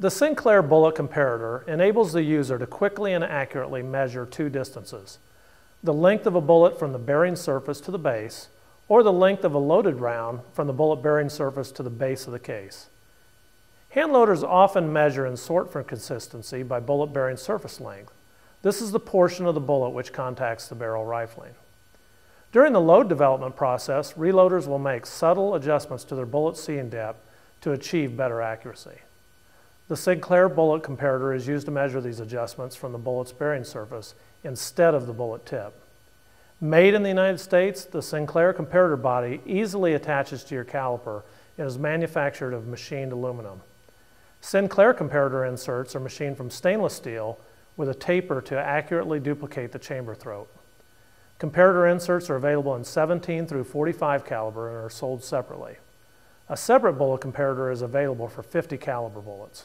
The Sinclair bullet comparator enables the user to quickly and accurately measure two distances. The length of a bullet from the bearing surface to the base, or the length of a loaded round from the bullet bearing surface to the base of the case. Hand loaders often measure and sort for consistency by bullet bearing surface length. This is the portion of the bullet which contacts the barrel rifling. During the load development process, reloaders will make subtle adjustments to their bullet seating depth to achieve better accuracy. The Sinclair bullet comparator is used to measure these adjustments from the bullet's bearing surface instead of the bullet tip. Made in the United States, the Sinclair comparator body easily attaches to your caliper and is manufactured of machined aluminum. Sinclair comparator inserts are machined from stainless steel with a taper to accurately duplicate the chamber throat. Comparator inserts are available in 17 through 45 caliber and are sold separately. A separate bullet comparator is available for 50 caliber bullets.